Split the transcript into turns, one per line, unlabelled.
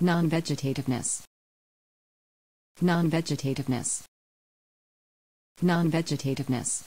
Non-vegetativeness. Non-vegetativeness. Non-vegetativeness.